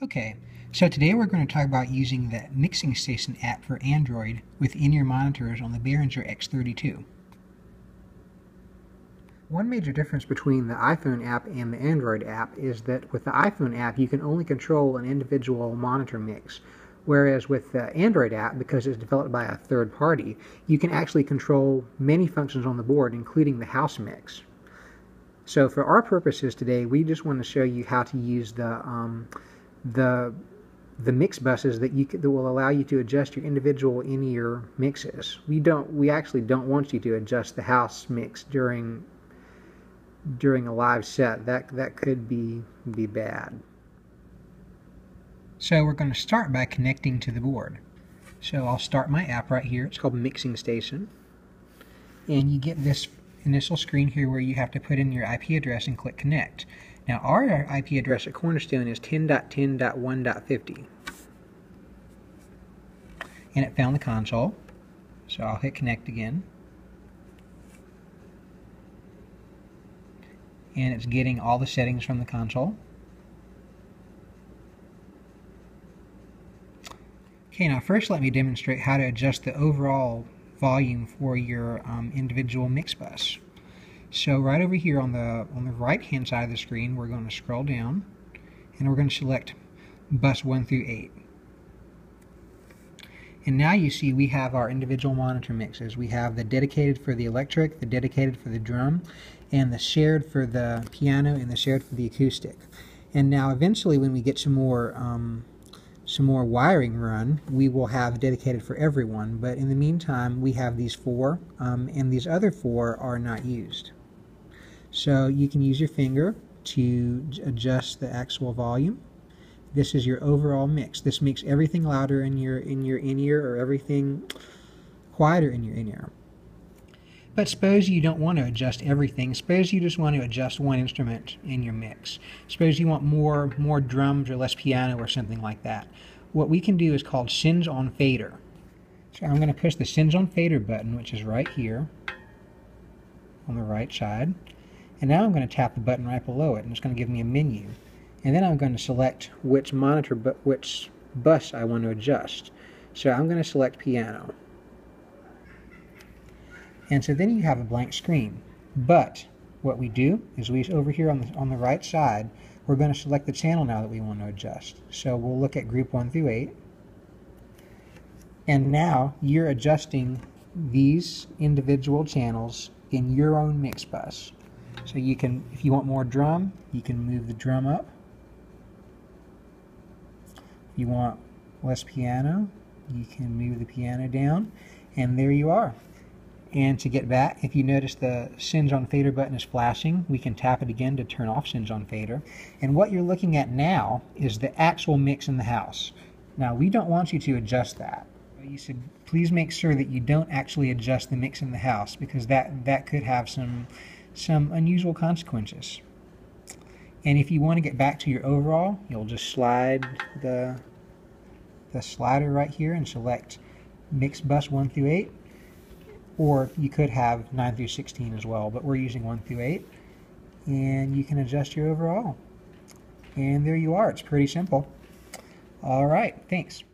Okay, so today we're going to talk about using the Mixing Station app for Android with in-ear monitors on the Behringer X32. One major difference between the iPhone app and the Android app is that with the iPhone app you can only control an individual monitor mix, whereas with the Android app, because it's developed by a third party, you can actually control many functions on the board, including the house mix. So for our purposes today, we just want to show you how to use the um, the the mix buses that you that will allow you to adjust your individual in-ear mixes. We don't we actually don't want you to adjust the house mix during during a live set. That that could be be bad. So we're going to start by connecting to the board. So I'll start my app right here. It's called Mixing Station. And you get this initial screen here where you have to put in your IP address and click connect. Now our IP address at Cornerstone is 10.10.1.50. And it found the console. So I'll hit connect again. And it's getting all the settings from the console. Okay, now first let me demonstrate how to adjust the overall volume for your um, individual mix bus. So right over here on the on the right hand side of the screen we're going to scroll down and we're going to select bus 1 through 8. And now you see we have our individual monitor mixes. We have the dedicated for the electric, the dedicated for the drum, and the shared for the piano and the shared for the acoustic. And now eventually when we get some more um, some more wiring run, we will have dedicated for everyone. But in the meantime, we have these four, um, and these other four are not used. So you can use your finger to adjust the actual volume. This is your overall mix. This makes everything louder in your in your in-ear or everything quieter in your in-ear. But suppose you don't want to adjust everything. Suppose you just want to adjust one instrument in your mix. Suppose you want more more drums or less piano or something like that. What we can do is called Sends on Fader. So I'm going to push the Sends on Fader button, which is right here on the right side. And now I'm going to tap the button right below it, and it's going to give me a menu. And then I'm going to select which monitor, but which bus I want to adjust. So I'm going to select piano. And so then you have a blank screen. But what we do is we, over here on the, on the right side, we're going to select the channel now that we want to adjust. So we'll look at group 1 through 8. And now you're adjusting these individual channels in your own mix bus. So you can, if you want more drum, you can move the drum up. If you want less piano, you can move the piano down. And there you are. And to get back, if you notice the Sends on Fader button is flashing, we can tap it again to turn off Sends on Fader. And what you're looking at now is the actual mix in the house. Now, we don't want you to adjust that. You should please make sure that you don't actually adjust the mix in the house because that, that could have some some unusual consequences. And if you want to get back to your overall, you'll just slide the, the slider right here and select mix bus 1 through 8. Or you could have 9 through 16 as well, but we're using 1 through 8. And you can adjust your overall. And there you are. It's pretty simple. All right. Thanks.